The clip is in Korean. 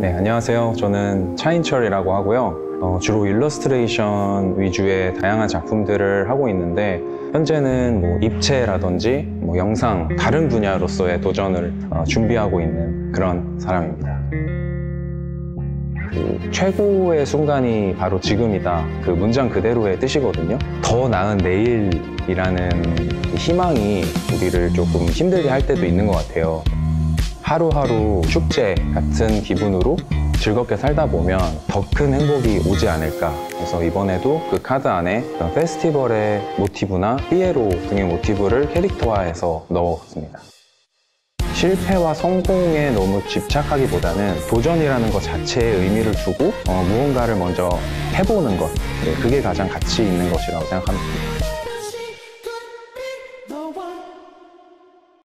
네, 안녕하세요. 저는 차인철이라고 하고요. 어, 주로 일러스트레이션 위주의 다양한 작품들을 하고 있는데 현재는 뭐 입체라든지 뭐 영상 다른 분야로서의 도전을 어, 준비하고 있는 그런 사람입니다. 그 최고의 순간이 바로 지금이다. 그 문장 그대로의 뜻이거든요. 더 나은 내일이라는 그 희망이 우리를 조금 힘들게 할 때도 있는 것 같아요. 하루하루 축제 같은 기분으로 즐겁게 살다 보면 더 큰 행복이 오지 않을까. 그래서 이번에도 그 카드 안에 페스티벌의 모티브나 피에로 등의 모티브를 캐릭터화해서 넣었습니다. 실패와 성공에 너무 집착하기보다는 도전이라는 것 자체에 의미를 두고 어, 무언가를 먼저 해보는 것. 네, 그게 가장 가치 있는 것이라고 생각합니다.